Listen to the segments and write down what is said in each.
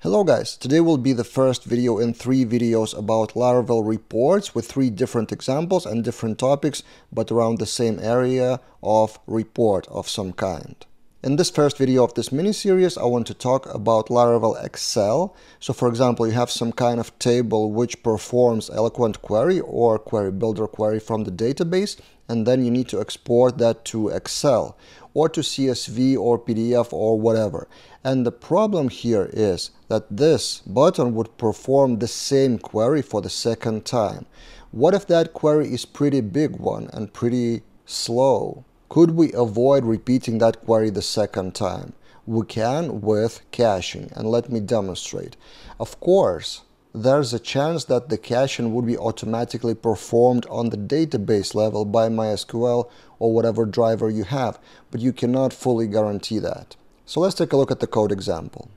Hello guys, today will be the first video in three videos about Laravel reports with three different examples and different topics but around the same area of report of some kind. In this first video of this mini-series, I want to talk about Laravel Excel. So for example, you have some kind of table which performs eloquent query or query builder query from the database, and then you need to export that to Excel or to CSV or PDF or whatever. And the problem here is that this button would perform the same query for the second time. What if that query is pretty big one and pretty slow? Could we avoid repeating that query the second time? We can with caching, and let me demonstrate. Of course, there's a chance that the caching would be automatically performed on the database level by MySQL or whatever driver you have, but you cannot fully guarantee that. So let's take a look at the code example.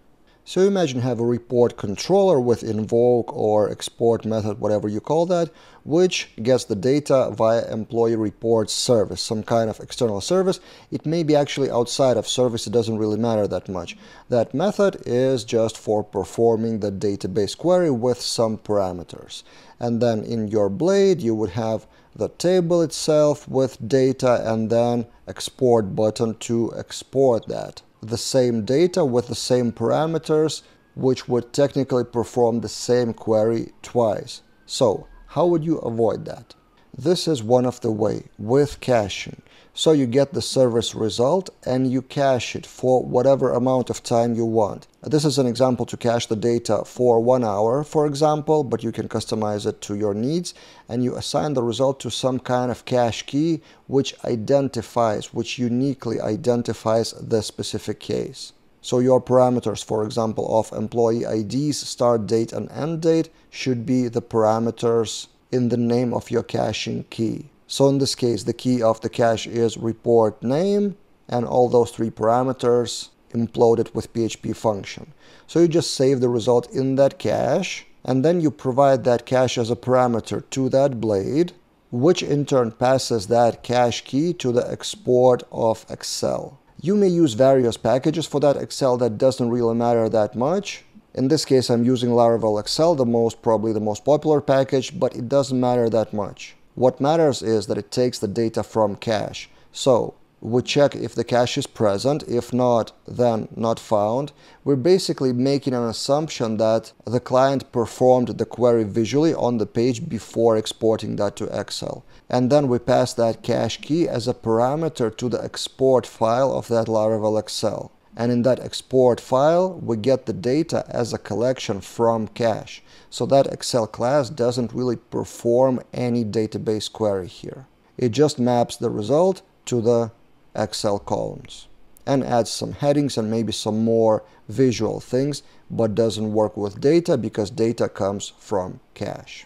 So imagine have a report controller with invoke or export method, whatever you call that, which gets the data via employee reports service, some kind of external service. It may be actually outside of service, it doesn't really matter that much. That method is just for performing the database query with some parameters. And then in your blade, you would have the table itself with data and then export button to export that the same data with the same parameters, which would technically perform the same query twice. So how would you avoid that? This is one of the way with caching. So you get the service result and you cache it for whatever amount of time you want. This is an example to cache the data for one hour, for example, but you can customize it to your needs and you assign the result to some kind of cache key which identifies, which uniquely identifies the specific case. So your parameters, for example, of employee IDs, start date and end date should be the parameters in the name of your caching key. So in this case, the key of the cache is report name and all those three parameters imploded with PHP function. So you just save the result in that cache and then you provide that cache as a parameter to that blade, which in turn passes that cache key to the export of Excel. You may use various packages for that Excel that doesn't really matter that much. In this case, I'm using Laravel Excel, the most probably the most popular package, but it doesn't matter that much. What matters is that it takes the data from cache. So we check if the cache is present. If not, then not found. We're basically making an assumption that the client performed the query visually on the page before exporting that to Excel. And then we pass that cache key as a parameter to the export file of that Laravel Excel and in that export file we get the data as a collection from cache. So that Excel class doesn't really perform any database query here. It just maps the result to the Excel columns and adds some headings and maybe some more visual things, but doesn't work with data because data comes from cache.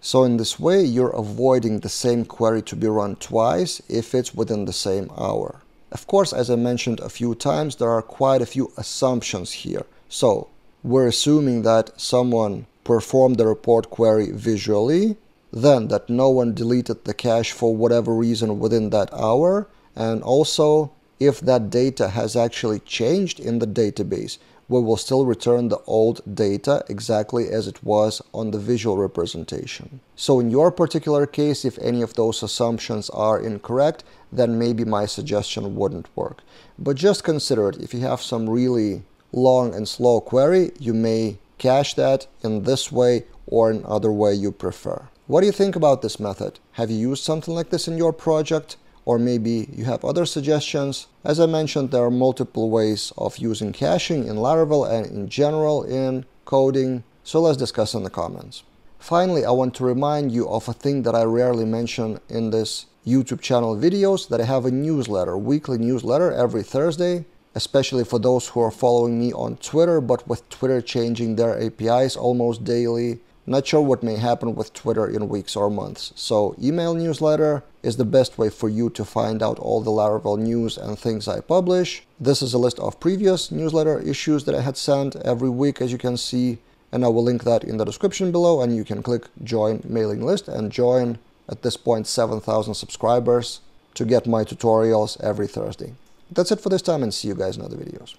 So in this way, you're avoiding the same query to be run twice if it's within the same hour. Of course, as I mentioned a few times, there are quite a few assumptions here. So we're assuming that someone performed the report query visually, then that no one deleted the cache for whatever reason within that hour, and also if that data has actually changed in the database, we will still return the old data exactly as it was on the visual representation. So in your particular case, if any of those assumptions are incorrect, then maybe my suggestion wouldn't work. But just consider it, if you have some really long and slow query, you may cache that in this way or in other way you prefer. What do you think about this method? Have you used something like this in your project? Or maybe you have other suggestions. As I mentioned, there are multiple ways of using caching in Laravel and in general in coding, so let's discuss in the comments. Finally, I want to remind you of a thing that I rarely mention in this YouTube channel videos, that I have a newsletter, weekly newsletter every Thursday, especially for those who are following me on Twitter, but with Twitter changing their APIs almost daily, not sure what may happen with Twitter in weeks or months, so email newsletter is the best way for you to find out all the Laravel news and things I publish. This is a list of previous newsletter issues that I had sent every week as you can see, and I will link that in the description below and you can click join mailing list and join at this point 7,000 subscribers to get my tutorials every Thursday. That's it for this time and see you guys in other videos.